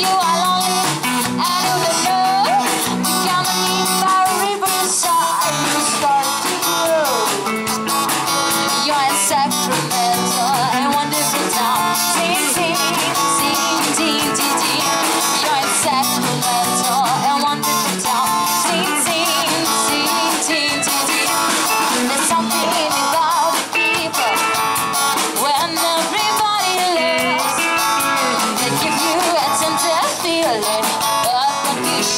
you are.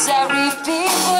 Sorry people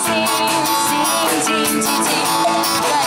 team, team, team, team, team.